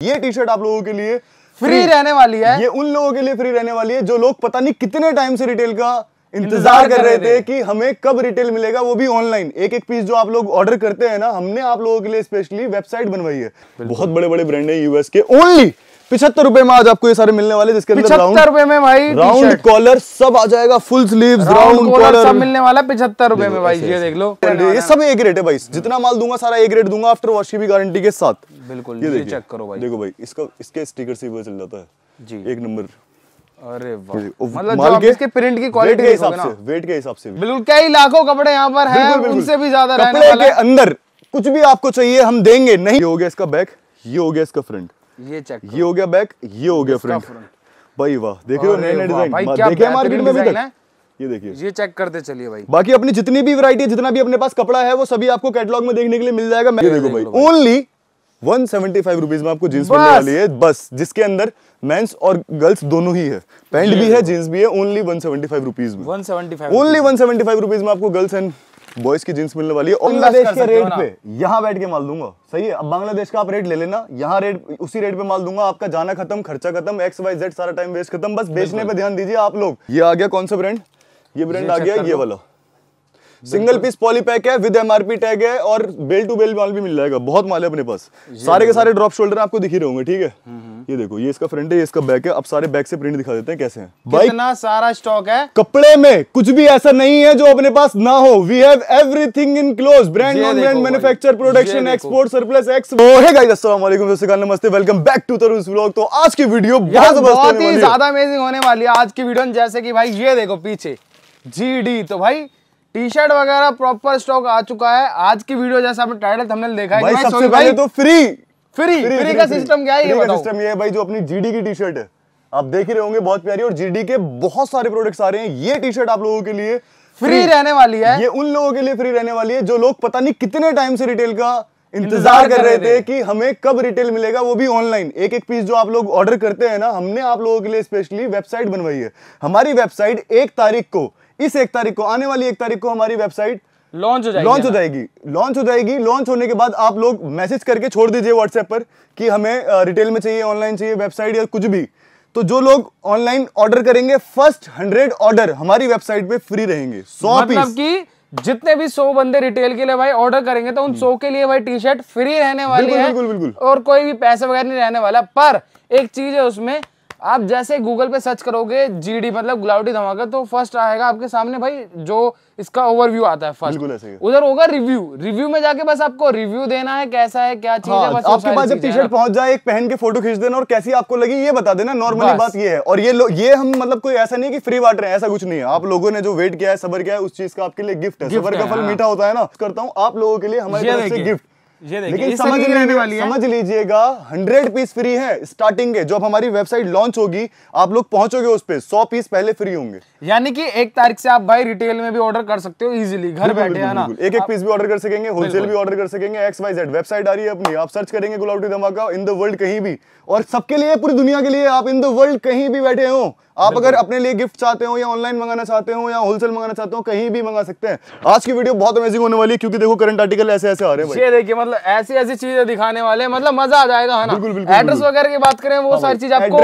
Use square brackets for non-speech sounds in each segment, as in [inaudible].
ये T shirt आप लोगों के लिए फ्री रहने वाली है। ये उन लोगों के लिए फ्री रहने वाली है जो लोग पता नहीं कितने टाइम से रिटेल का इंतज़ार कर रहे थे कि हमें कब रिटेल मिलेगा वो भी ऑनलाइन एक एक पीस जो आप लोग ऑर्डर करते हैं ना हमने आप लोगों के लिए स्पेशली वेबसाइट बनवाई है। बहुत बड़े बड़े ब्रांड है यूएस के। ओनली पिछहत्तर रुपए में आज आपको ये सारे मिलने वाले जिसके अंदर पिछहत्तर रुपए में भाई राउंड कॉलर सब आ जाएगा फुल स्लीव्स राउंड कॉलर सब मिलने वाला पिछहत्तर रुपए में भाई ये देख लो। ये सब एक रेट है भाई जितना माल दूँगा सारा एक रेट दूँगा आफ्टर वॉश की भी गारंटी के साथ। बिल्कुल ये चेक करो भाई। देखो भाई इसका इसके स्टिकर से चल जाता है। जी। एक नंबर अरे वाह। मतलब माल के इसके प्रिंट की क्वालिटी के हिसाब से वेट के हिसाब से बिल्कुल कई लाखों कपड़े यहाँ पर हैं। उनसे भी ज़्यादा रहने वाला के। अंदर कुछ भी आपको चाहिए हम देंगे। नहीं ये हो गया इसका बैक ये हो गया इसका फ्रंट ये चेक ये हो गया बैक ये हो गया फ्रंट। भाई वाह देख रहे हो नए नए डिज़ाइन देखे मार्केट में अभी तक? ये देखिए। ये चेक करते चलिए भाई। बाकी अपनी जितनी भी वैरायटी जितना भी अपने पास कपड़ा है वो सभी आपको कैटलॉग में देखने के लिए मिल जाएगा। मैं ये देखो भाई। Only one seventy five rupees में आपको जींस मिलने। वाली है। बस जिसके अंदर मेंस और गर्ल्स दोनों ही है। पैंट भी है जींस भी है only one seventy five rupees में 175 only one seventy five rupees में आपको गर्ल्स एंड बॉयज़ की जींस मिलने वाली है बांग्लादेश के रेट पे यहाँ बैठ के माल दूँगा। सही है अब बांग्लादेश का आप रेट ले लेना यहाँ रेट उसी रेट पे माल दूँगा आपका जाना खत्म खर्चा खत्म एक्स वाई जेड सारा टाइम वेस्ट खत्म बस बेचने पे ध्यान दीजिए आप लोग। ये आ गया कौन सा ब्रांड ये ब्रांड आ गया ये। वाला। सिंगल पीस पॉली पैक है विद एमआरपी टैग है और बेल टू बेल माल भी मिल जाएगा बहुत माल है अपने पास। सारे के सारे ड्रॉप शोल्डर आपको दिख ही रहे होंगे ठीक है? ये देखो ये इसका फ्रंट है ये इसका बैक है अब सारे बैक से प्रिंट दिखा देते हैं कैसे हैं। भाई कितना सारा स्टॉक है। कपड़े में कुछ भी ऐसा नहीं है जो अपने पास ना हो। We have everything in clothes brand non brand manufacture production export surplus X hey guys अस्सलाम वालेकुम सत नमस्ते welcome back to Tarun vlog तो आज की वीडियो बहुत बहुत ही है। ज़्यादा अमेजिंग होने वाली है आज की वीडियो जैसे कि भाई ये देखो पीछे जीडी तो भाई टी शर्ट वगैरह प्रॉपर स्टॉक आ चुका है। आज की वीडियो जैसा आपने टाइटल थंबनेल देखा है भाई सबसे पहले तो फ्री फ्री फ्री का सिस्टम क्या है ये बताओ। सिस्टम ये है भाई जो अपनी जीडी की टी शर्ट है। आप देख ही रहे होंगे बहुत प्यारी और जीडी के बहुत सारे प्रोडक्ट्स आ रहे हैं। ये टी शर्ट आप लोगों के लिए फ्री रहने वाली है। ये उन लोगों के लिए फ्री रहने वाली है जो लोग पता नहीं कितने टाइम से रिटेल का इंतज़ार कर रहे थे कि हमें कब रिटेल मिलेगा वो भी ऑनलाइन एक एक पीस जो आप लोग ऑर्डर करते हैं ना हमने आप लोगों के लिए स्पेशली वेबसाइट बनवाई है। हमारी वेबसाइट एक तारीख को इस एक तारीख को आने वाली एक तारीख को हमारी वेबसाइट लॉन्च हो जाएगी लॉन्च हो जाएगी लॉन्च हो जाएगी। लॉन्च होने के बाद आप लोग मैसेज करके छोड़ दीजिए व्हाट्सएप पर कि हमें रिटेल में चाहिए ऑनलाइन चाहिए वेबसाइट या कुछ भी। तो जो लोग ऑनलाइन ऑर्डर करेंगे फ़र्स्ट हंड्रेड ऑर्डर हमारी वेबसाइट पे फ्री रहेंगे। सौ मतलब कि जितने भी सौ बंदे रिटेल के लिए भाई ऑर्डर करेंगे तो उन सौ के लिए भाई टी शर्ट फ्री रहने वाली बिल्कुल, है। बिल्कुल, बिल्कुल। और कोई भी पैसे वगैरह नहीं रहने वाला। पर एक चीज़ है उसमें आप जैसे गूगल पे सर्च करोगे जीडी मतलब गुलाउटी धमाका तो फ़र्स्ट आएगा आपके सामने भाई जो इसका ओवरव्यू आता है फ़र्स्ट। उधर होगा रिव्यू रिव्यू में जाके बस आपको रिव्यू देना है कैसा है क्या चीज़ है हाँ, बस आपके पास जब टी शर्ट पहुँच जाए एक पहन के फ़ोटो खींच देना और कैसी आपको लगी ये बता देना नॉर्मली बस। बात ये है। और ये ये हम मतलब कोई ऐसा नहीं है कि फ्री बांट रहे हैं ऐसा कुछ नहीं है। आप लोगों ने जो वेट किया है सबर किया है उस चीज़ का आपके लिए गिफ्ट है। सबर का फल हाँ। मीठा होता है ना करता हूँ। आप लोगों के लिए हमारी गिफ्ट ये लेकिन समझ रहने वाली है। समझ लीजिएगा हंड्रेड पीस फ्री है स्टार्टिंग के जब हमारी वेबसाइट लॉन्च होगी आप लोग पहुंचोगे उस पर सौ पीस पहले फ्री होंगे। यानी कि एक तारीख से आप भाई रिटेल में भी ऑर्डर कर सकते हो इजीली घर बैठे है ना? एक एक पीस भी ऑर्डर कर सकेंगे होलसेल भी ऑर्डर कर सकेंगे एक्स वाई जेड वेबसाइट आ रही है अपनी आप सर्च करेंगे गुलाउटी धमाका इन द वर्ल्ड कहीं भी। और सबके लिए पूरी दुनिया के लिए आप इन द वर्ल्ड कहीं भी बैठे हो आप अगर अपने लिए गिफ्ट चाहते हो या ऑनलाइन मंगाना चाहते हो या होलसेल मंगाना चाहते हो कहीं भी मंगा सकते हैं। आज की वीडियो बहुत अमेजिंग होने वाली है क्योंकि देखो करंट आर्टिकल ऐसे ऐसे आ रहे हैं ये देखिए मतलब ऐसी ऐसी चीज़ें दिखाने वाले हैं, मतलब मज़ा आ जाएगा है ना? बिल्कुल, बिल्कुल, एड्रेस वगैरह की बात करें वो हाँ सारी चीज़ आपको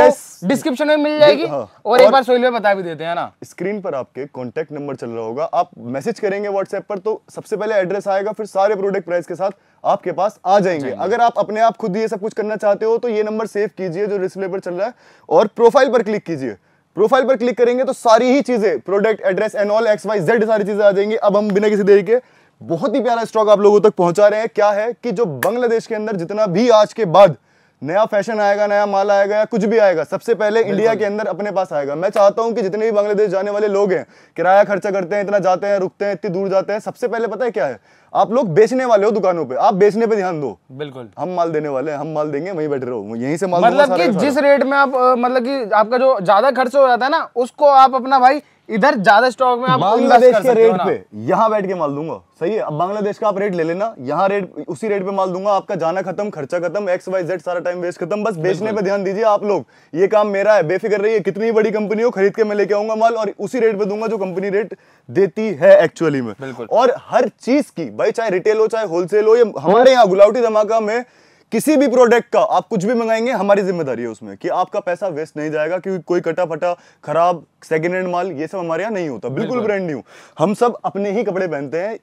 डिस्क्रिप्शन में मिल जाएगी हाँ। और एक बार सोहेल में बता भी देते हैं ना? स्क्रीन पर आपके कॉन्टेक्ट नंबर चल रहा होगा। आप मैसेज करेंगे व्हाट्सएप पर तो सबसे पहले एड्रेस आएगा फिर सारे प्रोडक्ट प्राइस के साथ आपके पास आ जाएँगे। अगर आप अपने आप खुद ये सब कुछ करना चाहते हो तो ये नंबर सेव कीजिए जो डिस्प्ले पर चल रहा है और प्रोफ़ाइल पर क्लिक कीजिए। प्रोफ़ाइल पर क्लिक करेंगे तो सारी ही चीज़ें product address and all X Y Z सारी चीज़ें आ जाएँगी। अब हम बिना किसी देरी के बहुत ही प्यारा स्टॉक आप लोगों तक पहुँचा रहे हैं। क्या है कि जो बांग्लादेश के अंदर जितना भी आज के बाद नया फ़ैशन आएगा नया माल आएगा या कुछ भी आएगा सबसे पहले इंडिया के अंदर अपने पास आएगा। मैं चाहता हूँ कि जितने भी बांग्लादेश जाने वाले लोग हैं किराया खर्चा करते हैं इतना जाते हैं रुकते हैं इतनी दूर जाते हैं सबसे पहले पता है क्या है? आप लोग बेचने वाले हो दुकानों पे। आप बेचने पे ध्यान दो। बिल्कुल। हम माल देने वाले हैं हम माल देंगे वहीं बैठे रहो। यहीं से माल मतलब कि जिस रेट में आप मतलब कि आपका जो ज़्यादा खर्च हो जाता है ना उसको आप अपना भाई इधर ज़्यादा स्टॉक में आप बांग्लादेश के रेट पे यहाँ बैठ के माल दूँगा। सही है अब बांग्लादेश का आप रेट ले लेना यहाँ रेट उसी रेट पे माल दूँगा आपका जाना खत्म खर्चा खत्म एक्स वाई जेड सारा टाइम वेस्ट खत्म बस बेचने पे ध्यान दीजिए आप लोग। ये काम मेरा है बेफिक्र रहिए कितनी बड़ी कंपनी हो खरीद के मैं लेके आऊँगा माल और उसी रेट पे दूँगा जो कंपनी रेट देती है एक्चुअली में। और हर चीज़ की भाई चाहे रिटेल हो चाहे होलसेल हो ये हमारे यहाँ गुलाउटी धमाका में किसी भी प्रोडक्ट का आप कुछ भी मंगाएँगे हमारी ज़िम्मेदारी है उसमें कि आपका पैसा वेस्ट नहीं जाएगा क्योंकि कोई कटा फटा खराब सेकेंड हैंड माल ये सब हमारे यहाँ नहीं होता। बिल्कुल ब्रांड न्यू हम सब अपने ही कपड़े पहनते हैं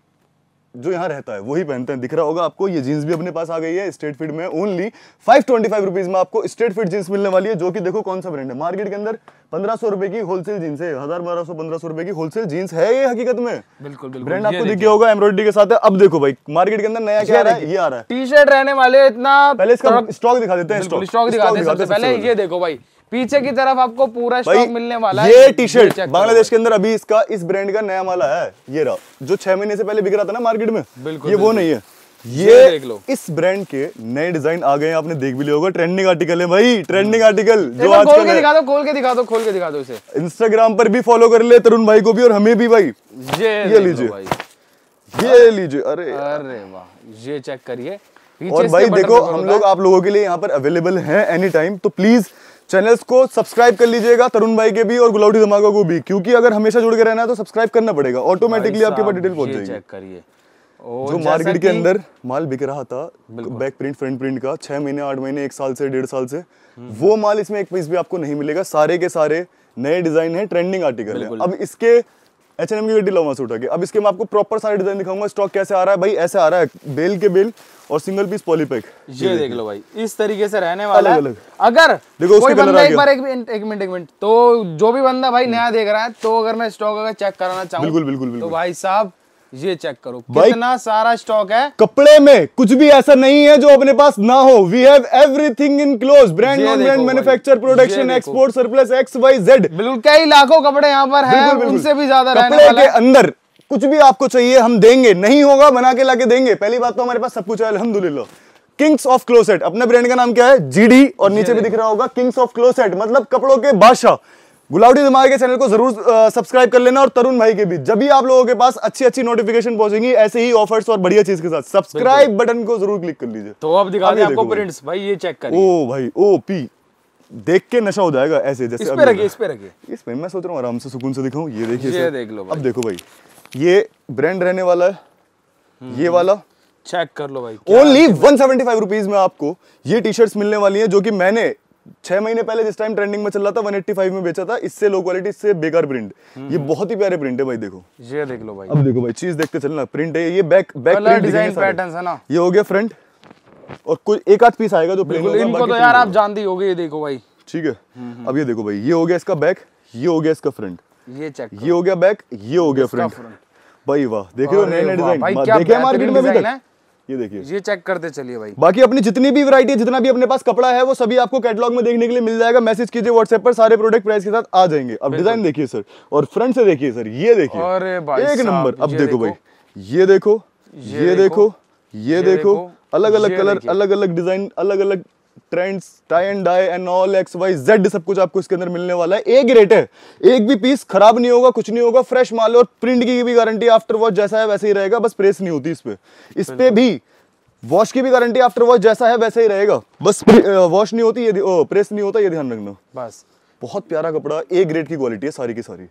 जो यहाँ रहता है वही पहनते हैं। दिख रहा होगा आपको ये जीन्स भी अपने पास आ गई है स्ट्रेट फिट में only five twenty five rupees में आपको स्ट्रेट फिट जीन्स मिलने वाली है जो कि देखो कौन सा ब्रांड है। मार्केट के अंदर पंद्रह सौ रुपए की होलसेल जीन्स है। हज़ार बारह सौ पंद्रह सौ रुपए की होलसेल जीन्स है ये हकीकत में? बिल्कुल बिल्कुल। ब्रांड आपको दिख। गया होगा एम्ब्रॉयडरी के साथ है। अब देखो भाई मार्केट के अंदर नया क्या रहा है? ये आ रहा है। टी शर्ट रहने वाले इतना पहले इसका स्टॉक दिखा देते हैं स्टॉक दिखाते हैं पहले ये देखो भाई पीछे की तरफ़ आपको पूरा स्टॉक मिलने वाला ये है ये टी शर्ट बांग्लादेश के अंदर अभी इसका इस ब्रांड का नया माला है ये रहा जो छह महीने से पहले बिक रहा था ना मार्केट में बिल्कुल, ये वो नहीं है। ये ये देख लो। इस ब्रांड के नए डिज़ाइन आ गए हैं आपने देख भी लिया होगा ट्रेंडिंग आर्टिकल है भाई ट्रेंडिंग आर्टिकल जो बार खोल के दिखा दो खोल के दिखा दो खोल के दिखा दो इसे। इंस्टाग्राम पर भी फॉलो कर ले तरुण भाई को भी और हमें भी भाई। ये ये लीजिए। ये लीजिए अरे अरे वाह ये चेक करिए। और भाई देखो हम लोग आप लोगों के लिए यहाँ पर अवेलेबल हैं एनी टाइम तो प्लीज़ चैनल्स को सब्सक्राइब कर लीजिएगा तरुण भाई के भी और गुलाउडी धमाका को भी क्योंकि अगर हमेशा जुड़ के रहना है तो सब्सक्राइब करना पड़ेगा ऑटोमेटिकली आपके पास डिटेल पहुँच जाएगी। चेक करिए। जो मार्केट के अंदर माल बिक रहा था बैक प्रिंट फ्रंट प्रिंट का छह महीने आठ महीने एक साल से डेढ़ साल से वो माल इसमें एक पीस भी आपको नहीं मिलेगा सारे के सारे नए डिज़ाइन है ट्रेंडिंग आर्टिकल है। अब इसके एच एन एम की गड्डी सूट उठा अब इसके मैं आपको प्रॉपर सारे डिज़ाइन दिखाऊँगा स्टॉक कैसे आ रहा है भाई ऐसे आ रहा है बेल के बेल और सिंगल पीस पॉलीपैक ये देख लो भाई इस तरीके से रहने वाला है। अलग-अलग। अगर देखो उसके कोई बंदा एक बार एक मिनट एक मिनट एक मिनट। तो जो भी बंदा भाई नया देख रहा है तो अगर मैं स्टॉक अगर चेक कराना चाहूँ बिल्कुल, बिल्कुल, तो बिल्कुल। भाई साहब ये चेक करो। कितना सारा स्टॉक है? कपड़े में कुछ भी ऐसा नहीं है जो अपने पास ना हो। We have everything in clothes brand non brand manufacture production export surplus X Y Z बिल्कुल कई लाखों कपड़े यहाँ पर हैं। उनसे भी ज़्यादा रहने कपड़े के अंदर कुछ भी आपको चाहिए हम देंगे। नहीं होगा बना के लाके देंगे। पहली बात तो हमारे पास सब कुछ है अल्हम्दुलिल्लाह। किंग्स ऑफ़ क्लोसेट अपने ब्रांड का नाम क्या है? जीडी और नीचे भी दिख रहा होगा किंग्स ऑफ़ क्लोसेट मतलब कपड़ों के बादशाह। गुलाउडी धमाके के चैनल को ज़रूर सब्सक्राइब कर लेना और तरुण भाई के भी जब भी आप लोगों के पास अच्छी अच्छी नोटिफिकेशन पहुंचेंगी ऐसे ही ऑफर्स और बढ़िया चीज़ के साथ सब्सक्राइब बटन को ज़रूर क्लिक कर लीजिए। तो अब दिखा आपको प्रिंट्स भाई। ये चेक करिए। ओ भाई ओ पी। देख के नशा हो जाएगा ऐसे जैसे इस पे रखिए इस पे रखिए। इसमें मैं सोच रहा हूँ आराम से सुकून से दिखाऊँ। ये देखिए ये देख लो अब देखो भाई ये ब्रांड रहने वाला है। ये वाला। चेक कर लो भाई only one seventy five rupees में आपको ये टी शर्ट्स मिलने वाली है जो कि मैंने छह महीने पहले जिस टाइम ट्रेंडिंग में चल रहा था 185 में बेचा था इससे लो क्वालिटी इससे बेकार प्रिंट ये बहुत ही प्यारे प्रिंट है भाई देखो। ये देख लो भाई। अब देखो भाई चीज़ देखते चलना प्रिंट है ये बैक बैक डिज़ाइन पैटर्न्स है ना। ये हो गया फ्रंट और कोई एक आध पीस आएगा जो प्लेन बिल्कुल इनको तो यार आप। जानते ही होगे ये देखो भाई। ठीक है? अब ये देखो भाई ये हो गया इसका बैक ये हो गया इसका फ्रंट ये चेक ये हो गया बैक ये हो गया फ्रंट भाई वाह देख नए नए डिज़ाइन देखे मार्केट में अभी तक। ये देखिए। ये चेक करते चलिए भाई। बाकी अपनी जितनी भी वैरायटी है जितना भी अपने पास कपड़ा है वो सभी आपको कैटलॉग में देखने के लिए मिल जाएगा। मैसेज कीजिए व्हाट्सएप पर सारे प्रोडक्ट प्राइस के साथ आ जाएँगे। अब डिज़ाइन देखिए सर और फ्रंट से देखिए सर ये देखिए। अरे भाई एक नंबर अब देखो भाई। ये देखो ये देखो, ये देखो, अलग अलग कलर अलग अलग डिज़ाइन अलग अलग trends tie and dye and all X Y Z सब कुछ आपको इसके अंदर मिलने वाला है। एक रेट है। एक भी पीस खराब नहीं होगा कुछ नहीं होगा फ्रेश माल और प्रिंट की भी गारंटी आफ्टर वॉश जैसा है वैसे ही रहेगा बस प्रेस नहीं होती इस पे। इस पे भी वॉश की भी गारंटी आफ्टर वॉश जैसा है वैसा ही रहेगा। बस वॉश नहीं होती ये प्रेस नहीं होता ये ध्यान रखना। बस। बहुत प्यारा कपड़ा ए ग्रेड की क्वालिटी है सारी की सारी।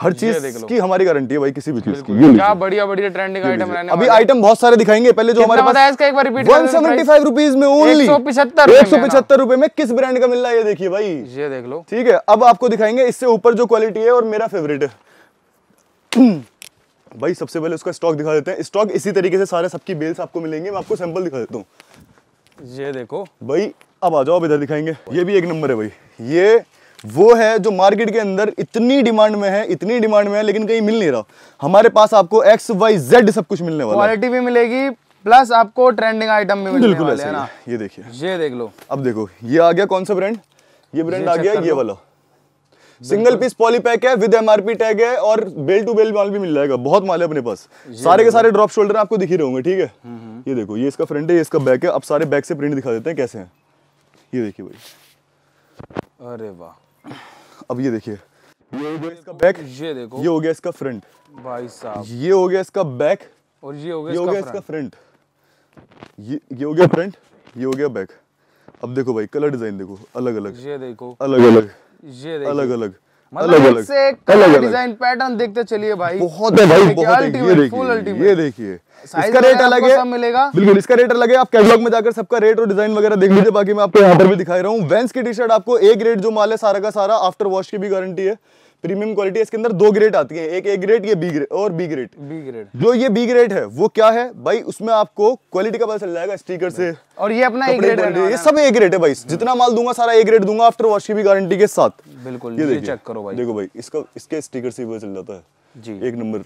हर चीज़ की हमारी गारंटी है भाई किसी भी चीज़ की। ये क्या बढ़िया बढ़िया ट्रेंडिंग आइटम रहने अभी। आइटम बहुत सारे दिखाएँगे पहले जो हमारे पास इसका एक बार repeat one seventy five rupees में ओनली 175 रुपए एक में सौ ना। पचहत्तर रुपए में किस ब्रांड का मिल रहा है ये देखिए भाई। ये देख लो। ठीक है अब आपको दिखाएँगे इससे ऊपर जो क्वालिटी है और मेरा फेवरेट है। [clears throat] भाई सबसे पहले उसका स्टॉक दिखा देते हैं। स्टॉक इसी तरीके से सारे सबकी बेल्स आपको मिलेंगे मैं आपको सैंपल दिखा देता हूँ। ये देखो। भाई अब आ जाओ अब इधर दिखाएँगे। ये भी एक नंबर है भाई। ये वो है जो मार्केट के अंदर इतनी डिमांड में है इतनी डिमांड में है लेकिन कहीं मिल नहीं रहा। हमारे पास आपको एक्स वाई जेड सब कुछ मिलने वाला क्वालिटी भी मिलेगी प्लस आपको ट्रेंडिंग आइटम भी मिलने बिल्कुल वाले हैं ना। ये देखिए। ये देख लो। अब देखो ये आ गया कौन सा ब्रांड ये ब्रांड आ गया ये वाला। सिंगल पीस पॉली पैक है विद एमआरपी टैग है और बेल टू बेल माल भी मिल जाएगा। बहुत माल है अपने पास। सारे के सारे ड्रॉप शोल्डर आपको दिख ही रहे होंगे ठीक है? हम्म, ये देखो ये इसका फ्रंट है ये इसका बैक है। अब सारे बैक से प्रिंट दिखा देते हैं कैसे हैं। ये देखिए भाई। अरे वाह। अब ये देखिए। ये हो गया इसका बैक ये देखो। ये हो गया इसका फ्रंट भाई साहब। ये हो गया इसका बैक और ये हो गया ये हो गया इसका फ्रंट ये ये हो गया फ्रंट ये हो गया बैक अब देखो भाई कलर डिज़ाइन देखो अलग अलग ये देखो। अलग अलग ये देखो। अलग अलग मतलब डिज़ाइन पैटर्न देखते चलिए भाई। बहुत है भाई बहुत ये देखिए। इसका रेट अलग है। मिलेगा। बिल्कुल इसका रेट अलग है। आप कैटलॉग में जाकर सबका रेट और डिज़ाइन वगैरह देख लीजिए बाकी मैं आपको यहाँ पर भी दिखाई रहा हूँ। वेंस की टी शर्ट आपको एक रेट जो माल है सारा का सारा आफ्टर वॉश की भी गारंटी है। प्रीमियम क्वालिटी इसके अंदर दो ग्रेड आती है एक ए ग्रेड ये बी ग्रेड और बी ग्रेड बी ग्रेड जो ये बी ग्रेड है वो क्या है? भाई उसमें आपको क्वालिटी का पता चल जाएगा स्टीकर से और ये अपना ग्रेड है ये सब ए ग्रेड है भाई। जितना माल दूँगा सारा ए ग्रेड दूँगा आफ्टर वॉश की भी गारंटी के साथ। बिल्कुल ये चेक करो भाई। देखो भाई इसका इसके स्टीकर से पता चल जाता है। जी। एक नंबर।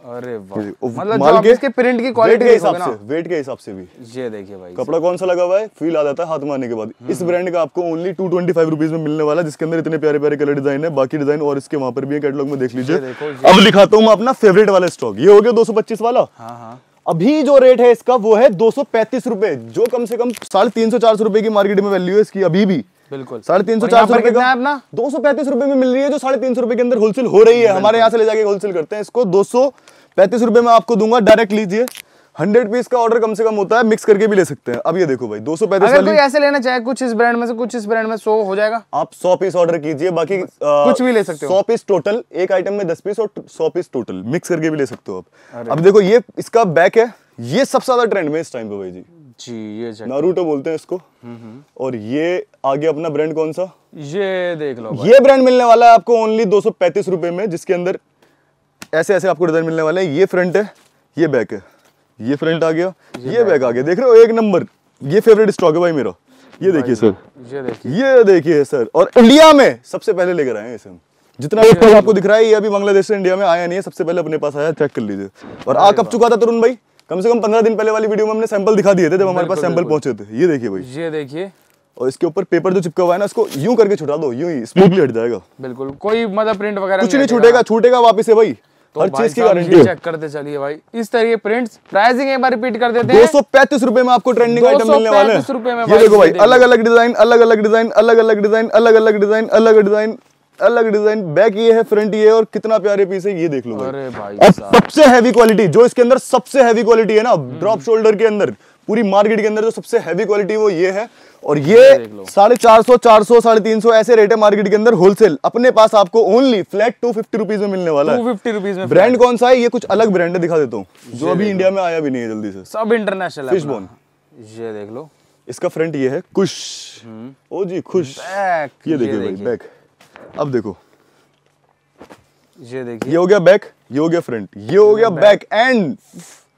अरे मतलब माल आप इसके प्रिंट की वेट क्वालिटी के हिसाब से वेट के हिसाब से भी। ये देखिए भाई। कपड़ा कौन सा लगा हुआ है? फील आ जाता है हाथ मारने के बाद। हम्म। इस ब्रांड का आपको only two twenty five rupees में मिलने वाला है जिसके अंदर इतने प्यारे प्यारे कलर डिज़ाइन है बाकी डिज़ाइन और इसके वहाँ पर भी है कैटलॉग में देख लीजिए। अब दिखाता हूँ मैं अपना फेवरेट वाला स्टॉक ये हो गया दो सौ पच्चीस वाला। हाँ हाँ। अभी जो रेट है इसका वो है दो सौ पैंतीस रुपए जो कम से कम साढ़े तीन सौ चार सौ रुपए की मार्केट में वैल्यू है इसकी अभी भी। बिल्कुल। साढ़े तीन सौ चार सौ रुपए का अपना? दो सौ पैंतीस रुपए में मिल रही है जो साढ़े तीन सौ रुपए के अंदर होलसेल हो रही है। हमारे यहाँ से ले जाके होलसेल करते हैं। इसको दो सौ पैंतीस रुपए में आपको दूँगा। डायरेक्ट लीजिए। हंड्रेड पीस का ऑर्डर कम से कम होता है। मिक्स करके भी ले सकते हैं। अब ये देखो भाई दो सौ पैंतीस अगर कोई ऐसे लेना चाहे कुछ इस ब्रांड में से कुछ इस ब्रांड में सो हो जाएगा। आप सौ पीस ऑर्डर कीजिए। बाकी आ, कुछ भी ले सकते हो। सौ पीस टोटल एक आइटम में दस पीस और सौ पीस टोटल मिक्स करके भी ले सकते हो आप। अब देखो ये इसका बैक है। ये सबसे ज़्यादा ट्रेंड में इस टाइम पे भाई जी। जी ये नारुतो बोलते हैं इसको। और ये आगे अपना ब्रांड कौन सा? ये देख लो ये ब्रांड मिलने वाला है आपको ओनली दो सौ में जिसके अंदर ऐसे ऐसे आपको डिज़ाइन मिलने वाले हैं। ये फ्रंट है ये बैक है। ये फ्रंट आ गया ये बैक आ गया। देख रहे हो एक नंबर ये फेवरेट स्टॉक है भाई मेरा। ये देखिए सर ये देखिए। ये देखिए सर और इंडिया में सबसे पहले लेकर आए हैं इसे जितना भी आपको दिख रहा है ये अभी बांग्लादेश से इंडिया में आया नहीं है। सबसे पहले अपने पास आया चेक कर लीजिए। और आ कब चुका था तरुण भाई? कम से कम पंद्रह दिन पहले वाली वीडियो में हमने सैंपल दिखा दिए थे जब हमारे पास सैंपल पहुँचे थे। ये देखिए भाई। ये देखिए। और इसके ऊपर पेपर जो चिपका हुआ है ना इसको यूँ करके छुटा दो यूँ ही स्मूथली हट जाएगा। बिल्कुल कोई मतलब प्रिंट वगैरह कुछ नहीं छूटेगा छूटेगा वापस से भाई। तो हर चीज़ की गारंटी है। चेक करते चलिए भाई। इस तरह के प्रिंट्स प्राइसिंग एक बार रिपीट कर देते हैं। दो सौ पैंतीस रुपए में आपको ट्रेंडिंग आइटम मिलने वाले 235 रुपए में हैं ये देखो भाई अलग अलग डिज़ाइन अलग अलग डिज़ाइन अलग अलग डिज़ाइन अलग अलग डिज़ाइन अलग डिज़ाइन अलग डिज़ाइन बैक ये है फ्रंट ये है और कितना प्यारे पीस है ये देख लो अरे भाई साहब। सबसे हैवी क्वालिटी जो इसके अंदर सबसे हैवी क्वालिटी है ना ड्रॉप शोल्डर के अंदर पूरी मार्केट के अंदर जो सबसे हैवी क्वालिटी वो ये है। और ये साढ़े चार सौ चार सौ साढ़े तीन सौ ऐसे रेट है मार्केट के अंदर होलसेल अपने पास आपको only flat two fifty rupees में मिलने वाला है। फिफ्टी रुपीज़ में ब्रांड कौन सा है? ये कुछ अलग ब्रांड है दिखा देता हूँ। जो अभी इंडिया में आया भी नहीं है जल्दी से। सब इंटरनेशनल अपना। bone। ये देख लो। इसका फ्रंट ये है खुश ओ जी खुश ये देखिए भाई बैक अब देखो। ये देखिए। ये हो गया बैक ये हो गया फ्रंट ये हो गया बैक एंड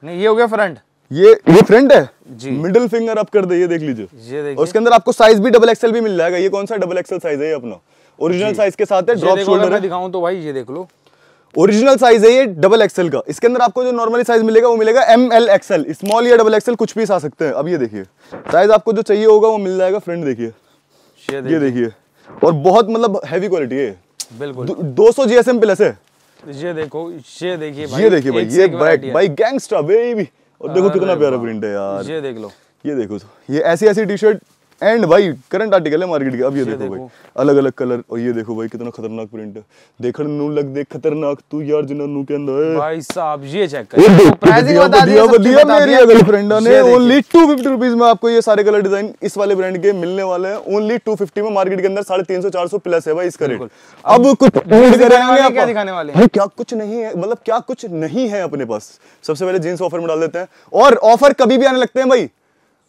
नहीं ये हो गया फ्रंट ये ये फ्रंट है? जी। मिडिल फिंगर अप कर दे ये देख लीजिए। ये देखिए। उसके अंदर आपको साइज़ भी डबल एक्सएल भी मिल जाएगा। ये कौन सा डबल एक्सएल साइज़ है ये अपना? ओरिजिनल साइज़ के साथ है ड्रॉप शोल्डर है। दिखाऊँ तो भाई ये देख लो। ओरिजिनल साइज़ है ये डबल एक्सएल का। इसके अंदर आपको जो नॉर्मली साइज़ मिलेगा वो मिलेगा एम एल एक्सएल स्मॉल या डबल एक्सएल कुछ भी आ सकते हैं। अब ये देखिए। साइज़ आपको जो चाहिए होगा वो मिल जाएगा। फ्रंट देखिए। ये देखिए। और बहुत मतलब हैवी क्वालिटी है बिल्कुल। दो सौ जी एस एम प्लस है। ये देखो ये देखिए भाई ये देखिए भाई ये बैक भाई गैंगस्टर बेबी और देखो कितना प्यारा। प्रिंट है यार। ये देख लो। ये देखो तो ये ऐसी ऐसी टी शर्ट एंड भाई करंट आर्टिकल है मार्केट के अब ये, देखो, देखो। भाई अलग अलग कलर और ये देखो भाई कितना खतरनाक प्रिंट है। देखण नू लग देख खतरनाक तू यार जिना नू के अंदर है। भाई साहब ये चेक कर। देखो, प्राइसिंग बता दिया बता मेरी दिया। गर्लफ्रेंड ने। ओनली टू फिफ्टी रुपीज़ में आपको ये सारे कलर डिज़ाइन इस वाले ब्रांड के मिलने वाले हैं। ओनली टू फिफ्टी में मार्केट के अंदर साढ़े तीन सौ चार सौ प्लस है भाई इसका रेट अब कुछ क्या दिखाने वाले हैं? भाई क्या कुछ नहीं है? मतलब क्या कुछ नहीं है अपने पास? सबसे पहले जींस ऑफ़र में डाल देते हैं। और ऑफ़र कभी भी आने लगते हैं भाई।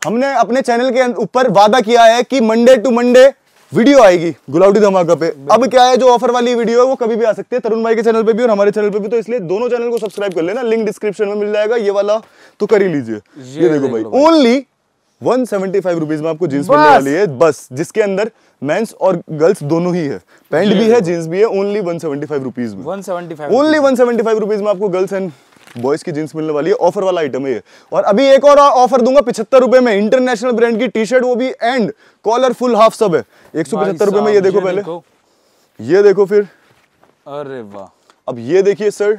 हमने अपने चैनल के ऊपर वादा किया है कि मंडे टू मंडे वीडियो आएगी गुलाउडी धमाका पे। अब क्या है जो ऑफ़र वाली वीडियो है वो कभी भी आ सकती है। तरुण भाई के चैनल पे भी और हमारे चैनल पे भी। तो इसलिए दोनों चैनल को सब्सक्राइब कर लेना। लिंक डिस्क्रिप्शन में मिल जाएगा। ये वाला तो कर ही लीजिए। ये ये देखो भाई only one seventy five rupees में आपको जींस बस। मिलने वाली है। बस जिसके अंदर मेंस और गर्ल्स दोनों ही है। पैंट भी है जींस भी है only one seventy five rupees में only one seventy five rupees में आपको गर्ल्स एंड बॉयज़ की जींस मिलने वाली है ऑफ़र वाला आइटम है ये। और अभी एक और ऑफ़र दूँगा पिछहत्तर रुपए में इंटरनेशनल ब्रांड की टी शर्ट वो भी एंड कॉलर फुल हाफ़ सब है। एक सौ पचहत्तर रुपए में ये देखो पहले। ये देखो फिर। अरे वाह। अब ये देखिए सर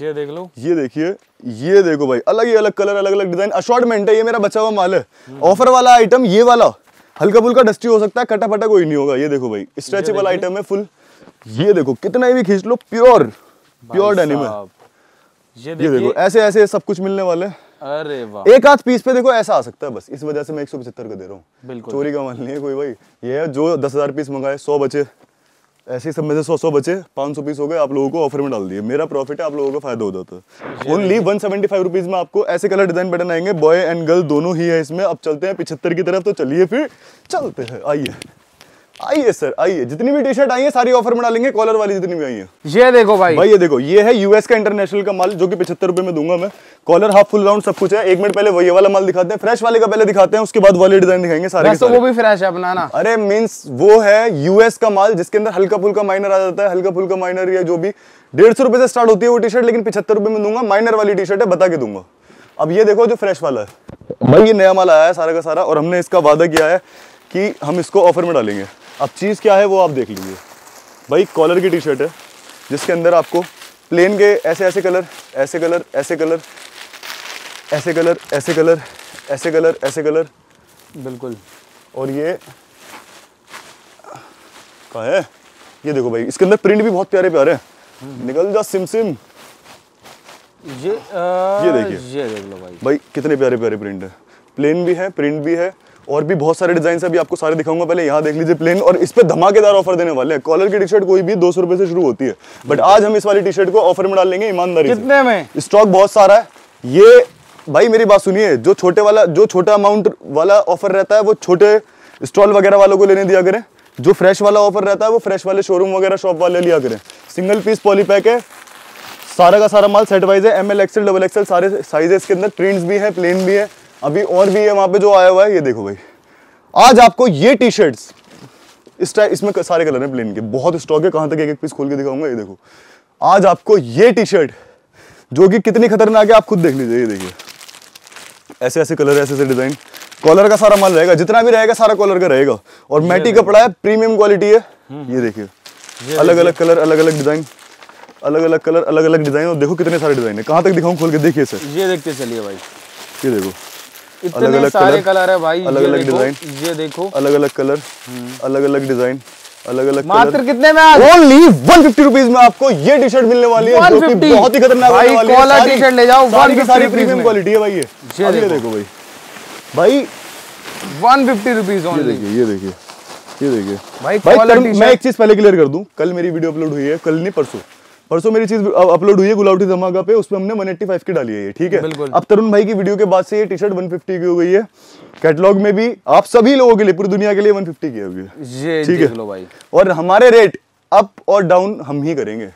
ये देख लो। ये देखिए ये देखो भाई अलग ही अलग कलर अलग अलग डिज़ाइन असॉर्टमेंट है ये मेरा बचा हुआ माल है। ऑफ़र वाला आइटम ये वाला हल्का फुल्का डस्टी हो सकता है कटा फटा कोई नहीं होगा ये देखो भाई स्ट्रेचेबल आइटम है फुल ये देखो कितना भी खींच लो प्योर प्योर डेनिम है। ये ये देखो ऐसे ऐसे सब कुछ मिलने वाले अरे वाह। एक आध पीस पे देखो ऐसा आ सकता है बस। इस वजह से मैं एक सौ पचहत्तर का दे रहा हूँ। बिल्कुल। चोरी का माल नहीं है कोई भाई। ये है जो दस हज़ार पीस मंगाए सौ बचे। ऐसे ही सब में से सौ सौ बचे। पाँच सौ पीस हो गए आप लोगों को ऑफ़र में डाल दिए। मेरा प्रॉफिट है आप लोगों का फ़ायदा हो जाता है। Only one seventy five rupees में आपको ऐसे कलर डिज़ाइन पैटर्न आएँगे। बॉय एंड गर्ल दोनों ही है इसमें। अब चलते हैं पिछहत्तर की तरफ़ तो चलिए फिर चलते हैं। आइए। आइए सर आइए। जितनी भी टी शर्ट आई है सारी ऑफ़र में डालेंगे कॉलर वाली जितनी भी आई है। ये देखो भाई। भाई ये देखो ये है यूएस का इंटरनेशनल का माल जो कि पचहत्तर रुपए में दूँगा मैं। कॉलर हाफ़ फुल राउंड सब कुछ है। एक मिनट पहले वही वाला माल दिखाते हैं। फ्रेश वाले का पहले दिखाते हैं उसके बाद वाले डिज़ाइन दिखाएँगे सारे के तो सारे। वो भी फ्रेश है अपना ना। अरे मीन्स वो है यूएस का माल जिसके अंदर हल्का फुल्का माइनर आ जाता है। हल्का फुल्का माइनर या जो भी। डेढ़ सौ रुपए से स्टार्ट होती है वो टी शर्ट लेकिन पिछहत्तर रुपए में दूँगा। माइनर वाली टी शर्ट है बता के दूँगा। अब ये देखो जो फ्रेश वाला है। भाई ये नया माल आया है सारा का सारा और हमने इसका वादा किया है कि हम इसको ऑफ़र में डालेंगे। अब चीज़ क्या है वो आप देख लीजिए। भाई कॉलर की टी शर्ट है जिसके अंदर आपको प्लेन के ऐसे ऐसे कलर ऐसे कलर ऐसे कलर ऐसे कलर ऐसे कलर ऐसे कलर ऐसे कलर बिल्कुल। और ये कहा है? ये देखो भाई इसके अंदर प्रिंट भी बहुत प्यारे प्यारे हैं। निकल जा सिम सिम ये आ, ये देखिए। ये देख लो भाई। भाई कितने प्यारे प्यारे प्रिंट है। प्लेन भी है प्रिंट भी है और भी बहुत सारे डिज़ाइन अभी आपको सारे दिखाऊँगा पहले यहाँ देख लीजिए प्लेन और इस पर धमाकेदार ऑफ़र देने वाले हैं। कॉलर की टी शर्ट कोई भी दो सौ रुपए से शुरू होती है। बट आज हम इस वाली टी शर्ट को ऑफ़र में डाल लेंगे ईमानदारी कितने में? स्टॉक बहुत सारा है। ये भाई मेरी बात सुनिए जो छोटे वाला जो छोटा अमाउंट वाला ऑफ़र रहता है वो छोटे स्टॉल वगैरह वालों को लेने दिया करें। जो फ्रेश वाला ऑफ़र रहता है वो फ्रेश वाले शोरूम वगैरह शॉप वाले लिया करें। सिंगल पीस पॉलीपैक है। सारा का सारा माल सेट वाइज है। M L XL double XL सारे साइज़ है इसके अंदर प्रिंट्स भी है प्लेन भी है। अभी और भी है वहाँ पे जो आया हुआ है ये देखो भाई। आज आपको ये टी शर्ट्स इस टाइप इसमें सारे कलर हैं प्लेन के। बहुत स्टॉक है कहाँ तक एक एक पीस खोल के दिखाऊँगा ये देखो। आज आपको ये टी शर्ट जो कि कितनी खतरनाक है आप खुद देख लीजिए ये देखिए। ऐसे ऐसे कलर ऐसे ऐसे डिज़ाइन। कॉलर का सारा माल रहेगा जितना भी रहेगा सारा कॉलर का रहेगा। और मैटी कपड़ा है प्रीमियम क्वालिटी है। ये देखिए। अलग अलग कलर अलग अलग डिज़ाइन। अलग अलग कलर अलग अलग डिज़ाइन। और देखो कितने सारे डिज़ाइन है। कहाँ तक दिखाऊँ खोल के देखिए सर ये देखते चलिए भाई। ये देखो। इतने अलग-अलग सारे कलर, कलर है भाई अलग-अलग डिज़ाइन। ये देखो। अलग अलग कलर अलग अलग डिज़ाइन अलग अलग मात्र कितने में ओनली वन फिफ्टी रुपीज़ में आपको ये टी शर्ट मिलने वाली है जो कि बहुत ही खतरनाक होने वाली है। कॉलर टी-शर्ट ले जाओ, सारी की सारी प्रीमियम क्वालिटी है भाई ये। ये देखो। भाई। भाई वन फिफ्टी रुपीज़ ये ओनली देखिए ये देखिए ये देखिए। भाई, भाई मैं एक चीज़ पहले क्लियर कर दूँ कल मेरी वीडियो अपलोड हुई है कल नहीं परसों। परसों मेरी चीज़ अपलोड हुई है गुलाउटी धमाका पे उसमें हमने 185 की डाली है ये ठीक है? अब तरुण भाई की वीडियो के बाद से ये टी शर्ट 150 की हो गई है। कैटलॉग में भी आप सभी लोगों के लिए पूरी दुनिया के लिए 150 की है ये ठीक है? भाई। और हमारे रेट अप और डाउन हम ही करेंगे।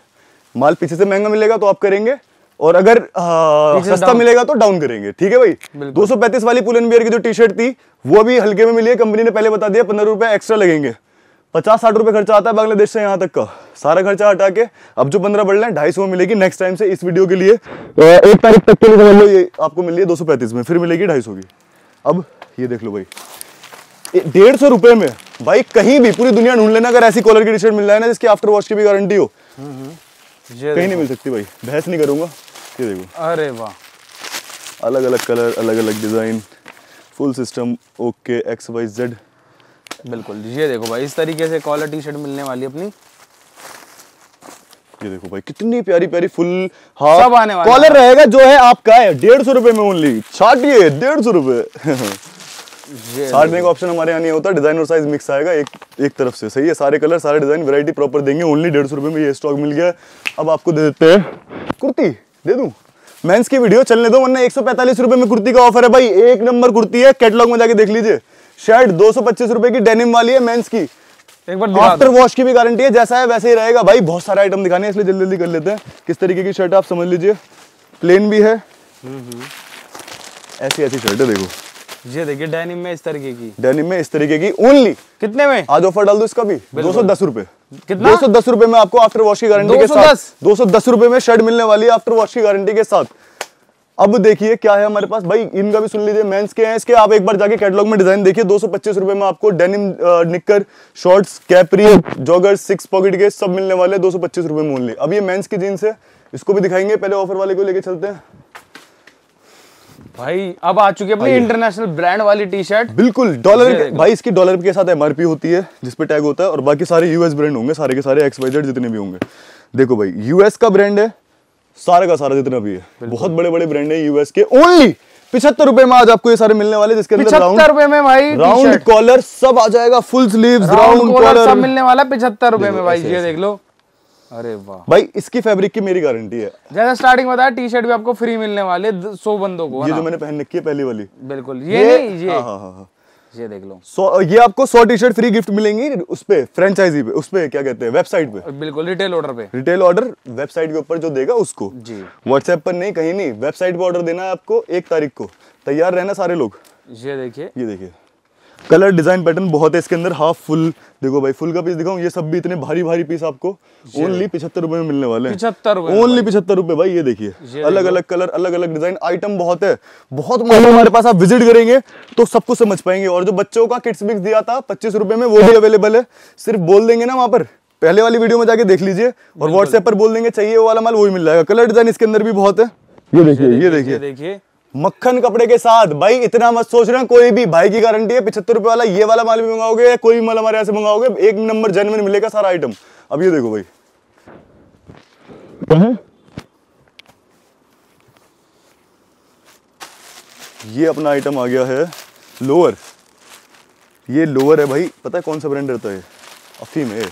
माल पीछे से महँगा मिलेगा तो आप करेंगे और अगर आ, सस्ता मिलेगा तो डाउन करेंगे ठीक है भाई? बिल्कुल। दो सौ पैंतीस वाली पुलन बियर की जो टी शर्ट थी वो भी हल्के में मिली है कंपनी ने पहले बता दिया पंद्रह रुपए एक्स्ट्रा लगेंगे। पचास साठ रुपए खर्चा आता है बांग्लादेश से यहाँ तक का। सारा खर्चा हटा के अब जो पंद्रह बढ़ रहे हैं ढाई सौ में मिलेगी नेक्स्ट टाइम से इस वीडियो के लिए। एक तारीख तक के लिए समझ लो ये आपको मिल रही है दो सौ पैंतीस में फिर मिलेगी ढाई सौ की। अब ये देख लो भाई। डेढ़ सौ रुपए में भाई कहीं भी पूरी दुनिया ढूंढ लेना अगर ऐसी कॉलर की टी शर्ट मिल रहा है ना जिसकी आफ्टर वॉश की भी गारंटी हो। कहीं नहीं मिल सकती भाई बहस नहीं करूँगा। ये देखो। अरे वाह। अलग अलग कलर अलग अलग design full system okay X Y Z बिल्कुल ये देखो भाई इस तरीके से कॉलर टी शर्ट मिलने वाली अपनी। ये देखो भाई कितनी प्यारी प्यारी फुल सब आने वाला कॉलर रहेगा जो है आपका है डेढ़ सौ रुपए में ओनली छाटिए डेढ़ सौ रुपए। का [laughs] ऑप्शन हमारे यहाँ नहीं होता डिज़ाइन और साइज़ मिक्स आएगा एक एक तरफ़ से। सही है सारे कलर सारे डिज़ाइन वैरायटी प्रॉपर देंगे ओनली डेढ़ सौ रुपए में ये स्टॉक मिल गया। अब आपको दे देते हैं कुर्ती दे दूँ? मेंस की वीडियो चलने दो वरना एक सौ पैंतालीस रुपए में कुर्ती का ऑफ़र है भाई। एक नंबर कुर्ती है कैटलॉग में जाके देख लीजिए। शर्ट दो सौ पच्चीस रुपए की डेनिम वाली है मेंस की। एक बार आफ्टर वॉश की भी गारंटी है जैसा है वैसे ही रहेगा। भाई बहुत सारे आइटम दिखाने हैं इसलिए जल्दी जल्दी कर लेते हैं। किस तरीके की शर्ट आप समझ लीजिए। प्लेन भी है। ऐसी ऐसी शर्ट है देखो। ये देखिए डेनिम में इस तरीके की। डेनिम में इस तरीके की ओनली कितने में? आज ऑफ़र डाल दो इसका भी। दो सौ दस रुपए। कितना? दो सौ दस रुपए में आपको आफ्टर वॉश की गारंटी के साथ दो सौ दस? रुपए में शर्ट मिलने वाली है आफ्टर वॉश की गारंटी के साथ। अब देखिए क्या है हमारे पास। भाई इनका भी सुन लीजिए मेंस के हैं इसके आप एक बार जाके कैटलॉग में डिज़ाइन देखिए दो सौ में आपको डेनिम निक्कर shorts capri jogger six pocket के सब मिलने वाले दो सौ पच्चीस रुपए में ओनली अब ये मेंस की जीन्स है इसको भी दिखाएँगे पहले ऑफ़र वाले को लेके चलते हैं। भाई अब आ चुकी है अपनी इंटरनेशनल ब्रांड वाली टी शर्ट बिल्कुल डॉलर भाई इसकी डॉलर के साथ एमआरपी होती है जिसपे टैग होता है और बाकी सारे यूएस ब्रांड होंगे सारे के सारे एक्स वाई जेड जितने भी होंगे। देखो भाई यूएस का ब्रांड है सारा का सारा जितना भी है। बहुत बड़े बड़े ब्रांड है यूएस के। ओनली पिछहत्तर रुपए में आज आपको ये सारे मिलने वाले जिसके अंदर राउंड रुपए में भाई राउंड कॉलर सब आ जाएगा फुल स्लीव्स राउंड कॉलर सब मिलने वाला पिछहत्तर रुपए में भाई ये देख लो। अरे वाह। भाई इसकी फैब्रिक की मेरी गारंटी है। जैसा स्टार्टिंग बताया टी शर्ट भी आपको फ्री मिलने वाले सौ बंदों को ये जो मैंने पहन रखी है पहली वाली। बिल्कुल ये नहीं ये हाँ हाँ हाँ हाँ। ये देख लो। सौ ये आपको सौ टी शर्ट फ्री गिफ्ट मिलेंगी उस पर फ्रेंचाइजी पे उस पे क्या कहते हैं वेबसाइट पे। बिल्कुल रिटेल ऑर्डर पे। रिटेल ऑर्डर वेबसाइट के ऊपर जो देगा उसको। जी। व्हाट्सएप पर नहीं कहीं नहीं वेबसाइट पे ऑर्डर देना है आपको एक तारीख को। तैयार रहना सारे लोग। ये देखिए। ये देखिए। कलर डिज़ाइन पैटर्न बहुत है इसके अंदर हाफ़ फुल देखो भाई फुल का पीस दिखाऊँ ये सब भी इतने भारी भारी पीस आपको ओनली पिछहत्तर रुपए में मिलने वाले पिछहत्तर ओनली पिछहत्तर रुपए भाई ये देखिए अलग अलग कलर अलग अलग डिज़ाइन आइटम बहुत है। बहुत मालूम हमारे पास आप विज़िट करेंगे तो सब कुछ समझ पाएँगे। और जो बच्चों का किट्स मिक्स दिया था पच्चीस रुपए में वो भी अवेलेबल है। सिर्फ़ बोल देंगे ना वहाँ पर पहले वाली वीडियो में जाके देख लीजिए और व्हाट्सएप पर बोल देंगे चाहिए वो वाला माल वही मिल जाएगा। कलर डिज़ाइन इसके अंदर भी बहुत है। ये देखिए ये देखिए देखिए। मक्खन कपड़े के साथ। भाई इतना मत सोच रहे हैं कोई भी भाई की गारंटी है पिछहत्तर रुपए वाला ये वाला माल भी मंगाओगे या कोई भी माल हमारे यहाँ से मंगाओगे एक नंबर जेनविन मिलेगा सारा आइटम अब ये देखो भाई। ये अपना आइटम आ गया है लोअर। ये लोअर है भाई पता है कौन सा ब्रांड रहता है? अफीम है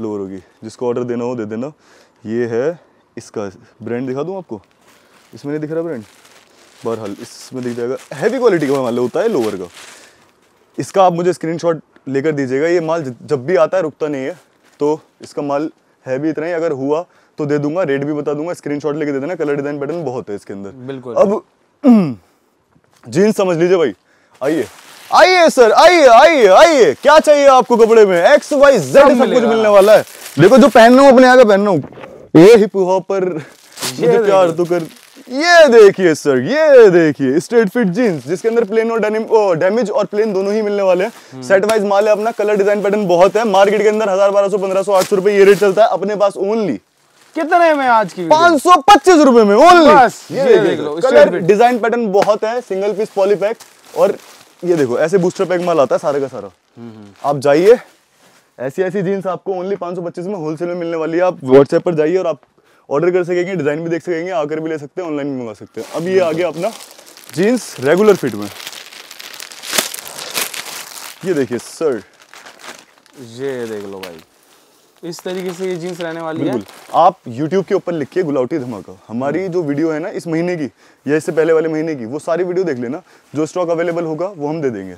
लोअर होगी। जिसको ऑर्डर देना हो दे देना। ये है इसका ब्रांड दिखा दूँ आपको? इसमें नहीं दिख रहा ब्रांड बहरहाल इसमें दिख जाएगा। हैवी क्वालिटी का माल होता है लोअर का। इसका आप मुझे स्क्रीनशॉट लेकर दीजिएगा ये माल जब भी आता है रुकता नहीं है तो इसका माल है भी इतना ही अगर हुआ तो दे दूँगा रेट भी बता दूँगा स्क्रीनशॉट लेके दे देना कलर डिज़ाइन पैटर्न बहुत है इसके अंदर। बिल्कुल। अब [clears throat] जीन्स समझ लीजिए भाई। आइए। आइए सर आइए आइए आइए। क्या चाहिए आपको कपड़े में? एक्स वाई जेड सब कुछ मिलने वाला है। देखो जो पहन रहा हूँ अपने आगे पहन रहा हूँ। ये हिप हॉपर मुझे प्यार तो कर। ये देखिए सर ये देखिए स्ट्रेट फिट जीन्स जिसके अंदर प्लेन और डैमेज और प्लेन दोनों ही मिलने वाले हैं। सेट वाइज माल है अपना कलर डिज़ाइन पैटर्न बहुत है। मार्केट के अंदर हज़ार बारह सौ पंद्रह सौ आठ सौ रुपए ये रेट चलता है अपने पास ओनली कितने में आज की? पाँच सौ पच्चीस रुपए में ओनली बस, ये ये देख लो, कलर डिज़ाइन पैटर्न बहुत है सिंगल पीस पॉली पैक और ये देखो ऐसे बूस्टर पैक माल आता है सारे का सारा। आप जाइए ऐसी ऐसी जीन्स आपको ओनली 525 में होलसेल में मिलने वाली है। आप व्हाट्सएप पर जाइए और आप ऑर्डर कर सकेंगे डिज़ाइन भी देख सकेंगे आकर भी ले सकते हैं ऑनलाइन भी मंगा सकते हैं। अब ये आ गया अपना जीन्स रेगुलर फिट में। ये देखिए सर ये देख लो भाई। इस तरीके से ये जीन्स रहने वाली है। आप YouTube के ऊपर लिखिए गुलाउटी धमाका। हमारी जो वीडियो है ना इस महीने की या इससे पहले वाले महीने की वो सारी वीडियो देख लेना। जो स्टॉक अवेलेबल होगा वो हम दे देंगे।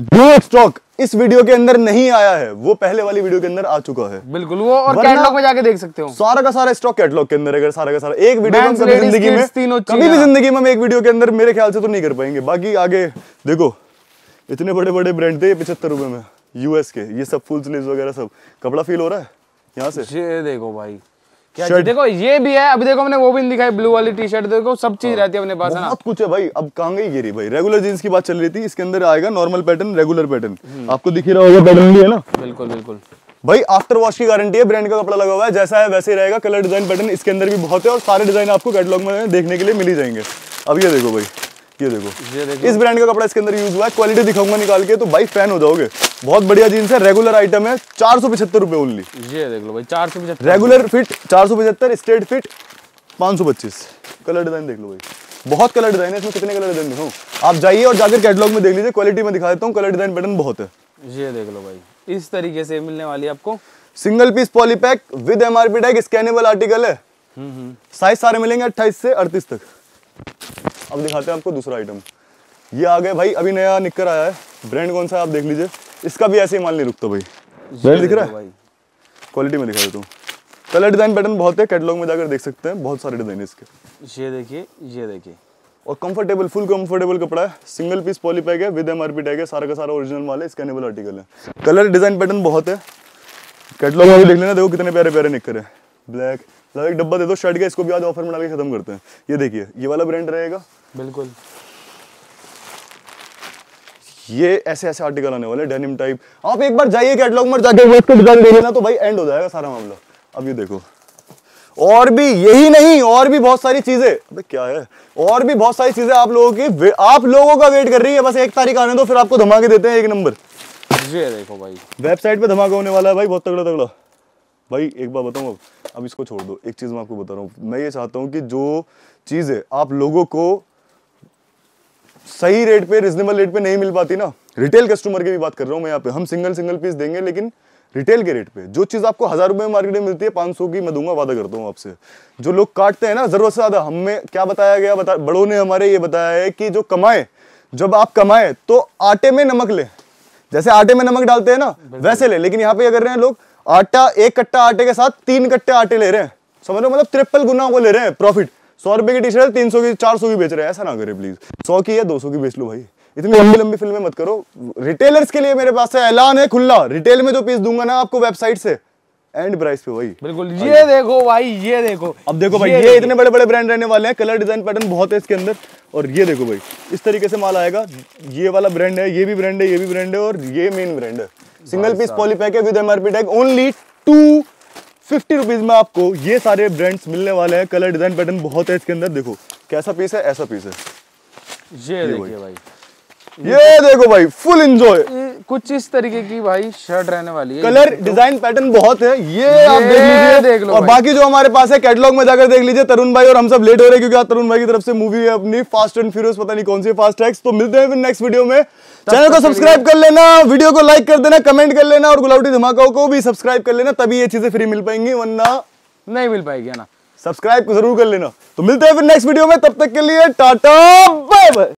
जो स्टॉक इस वीडियो के अंदर नहीं आया है। वो पहले वाली वीडियो के अंदर आ चुका है। बिल्कुल वो और कैटलॉग में जाके देख सकते हो। सारा का सारा स्टॉक कैटलॉग के अंदर अगर सारा का सारा एक वीडियो हम ladies, ज़िंदगी में कभी भी ज़िंदगी में हम एक वीडियो के अंदर मेरे ख्याल से तो नहीं कर पाएँगे। बाकी आगे देखो इतने बड़े बड़े ब्रांड थे पिछहत्तर रुपए में। यूएस के ये सब फुल स्लीव वगैरह सब। कपड़ा फील हो रहा है? यहाँ से? ये देखो भाई क्या देखो ये भी है अभी देखो हमने वो भी नहीं दिखाई ब्लू वाली टी शर्ट देखो सब चीज़ रहती है अपने पास है ना? बहुत कुछ है भाई अब कांगे गई गिरी भाई? रेगुलर जींस की बात चल रही थी इसके अंदर आएगा नॉर्मल पैटर्न रेगुलर पैटर्न आपको दिख ही रहा होगा पैटर्न भी है ना? बिल्कुल बिल्कुल। भाई आफ्टर वॉश की गारंटी है ब्रांड का कपड़ा लगा हुआ है जैसा है वैसे ही रहेगा कलर डिज़ाइन पैटर्न इसके अंदर भी बहुत है और सारे डिज़ाइन आपको कैटलॉग में देखने के लिए मिली ही जाएँगे। अब ये देखो भाई। ये देखो। ये देखो। इस ब्रांड का कपड़ा इसके अंदर यूज़ हुआ है क्वालिटी दिखाऊँगा निकाल के तो भाई फ़ैन हो जाओगे। बहुत बढ़िया जीन्स है रेगुलर आइटम है चार सौ पचहत्तर रुपए ओनली ये देख लो भाई चार सौ पचहत्तर। रेगुलर फिट चार सौ पचहत्तर स्ट्रेट फिट पाँच सौ पच्चीस। कलर डिज़ाइन देख लो भाई। बहुत कलर डिज़ाइन है इसमें कितने कलर डिज़ाइन दिखाऊँ आप जाइए और जाकर कैटलॉग में देख लीजिए क्वालिटी में दिखा देता हूँ कलर डिज़ाइन पैटर्न बहुत है। ये देख लो भाई इस तरीके से मिलने वाली आपको। Single piece polypack with MRP tag scannable article है। साइज़ सारे मिलेंगे 28 से 38 तक। अब दिखाते हैं आपको दूसरा आइटम ये आ गए भाई अभी नया निक्कर आया है। ब्रांड कौन सा है आप देख लीजिए। इसका भी ऐसे ही माल नहीं रुकता भाई। ब्रांड दिख रहा है भाई। क्वालिटी में दिखा देता हूँ। कलर डिज़ाइन पैटर्न बहुत है कैटलॉग में जाकर देख सकते हैं। बहुत सारे डिज़ाइन इसके। ये देखिए ये देखिए। और कंफर्टेबल फुल कंफर्टेबल कपड़ा है। सिंगल पीस पॉलीपैक है विद एमआरपी टैग है सारा का सारा ओरिजिनल माल है स्कैनेबल आर्टिकल है। कलर डिज़ाइन पैटर्न बहुत है। कैटलॉग में भी देख लेना देखो कितने प्यारे प्यारे निक्कर है। ब्लैक मतलब एक डब्बा दे दो शर्ट का इसको भी आज ऑफ़र में डाल के खत्म करते हैं। ये देखिए ये वाला ब्रांड रहेगा। बिल्कुल। ये ऐसे ऐसे आर्टिकल आने वाले डेनिम टाइप आप एक बार जाइए कैटलॉग में जाके वो इसको डिज़ाइन देख लेना तो भाई एंड हो जाएगा सारा मामला। अब ये देखो। और भी यही नहीं और भी बहुत सारी चीज़ें। अबे क्या है? और भी बहुत सारी चीज़ें आप लोगों की आप लोगों का वेट कर रही है बस एक तारीख आने दो फिर आपको धमाके देते हैं एक नंबर। ये देखो भाई। वेबसाइट पे धमाका होने वाला है भाई बहुत तगड़ा तगड़ा भाई एक बार बताऊँ अब अब इसको छोड़ दो। एक चीज़ मैं आपको बता रहा हूँ। मैं ये चाहता हूँ कि जो चीज़ें आप लोगों को सही रेट पे रिजनेबल रेट पे नहीं मिल पाती ना। रिटेल कस्टमर की भी बात कर रहा हूँ मैं यहाँ पे। हम सिंगल सिंगल पीस देंगे लेकिन रिटेल के रेट पे। जो चीज़ आपको हज़ार रुपए में मार्केट में मिलती है पाँच सौ की मैं दूँगा वादा करता हूँ आपसे। जो लोग काटते हैं ना ज़रूरत से ज़्यादा हमें क्या बताया गया बता बड़ों ने हमारे ये बताया है कि जो कमाए जब आप कमाए तो आटे में नमक ले। जैसे आटे में नमक डालते हैं ना वैसे ले लेकिन यहाँ पे क्या कर रहे हैं लोग आटा एक कट्टा आटे के साथ तीन कट्टे आटे ले रहे हैं। समझ लो मतलब ट्रिपल गुना वो ले रहे हैं प्रॉफिट सौ रुपए की टी शर्ट तीन सौ की चार सौ की बेच रहे हैं। ऐसा ना करे प्लीज़ सौ की है दो सौ की बेच लो भाई। इतनी लंबी लंबी फ़िल्में मत करो। रिटेलर्स के लिए मेरे पास है ऐलान है खुला। रिटेल में जो पीस दूँगा ना आपको वेबसाइट से। एंड प्राइस पे वही बिल्कुल ये देखो भाई ये देखो। अब देखो भाई ये, इतने बड़े बड़े ब्रांड रहने वाले हैं। कलर डिज़ाइन पैटर्न बहुत है इसके अंदर। और ये देखो भाई इस तरीके से माल आएगा। ये वाला ब्रांड है ये भी ब्रांड है ये भी ब्रांड है और ये मेन ब्रांड है। सिंगल पीस पॉलीपैक है with MRP tag only two fifty rupees में आपको ये सारे ब्रांड्स मिलने वाले हैं। कलर डिज़ाइन पैटर्न बहुत है इसके अंदर देखो। कैसा पीस है? ऐसा पीस है। ये देखिए भाई। ये देखो भाई फुल एंजॉय ये कुछ इस तरीके की भाई शर्ट रहने वाली है। कलर डिज़ाइन पैटर्न बहुत है। ये, ये आप देख लीजिए। देख लो और बाकी जो हमारे पास है कैटलॉग में जाकर देख लीजिए। तरुण भाई और हम सब लेट हो रहे हैं क्योंकि आज तरुण भाई की तरफ़ से मूवी है अपनी फास्ट एंड फ्यूरियस पता नहीं कौन सी फास्ट ट्रैक्स तो मिलते हैं फिर नेक्स्ट वीडियो में। चैनल को सब्सक्राइब कर लेना वीडियो को लाइक कर देना कमेंट कर लेना और गुलाउटी धमाका को भी सब्सक्राइब कर लेना तभी ये चीज़ें फ्री मिल पाएँगी वरना नहीं मिल पाएगी ना? सब्सक्राइब ज़रूर कर लेना। तो मिलते हैं फिर नेक्स्ट वीडियो में तब तक के लिए टाटा बाय बाय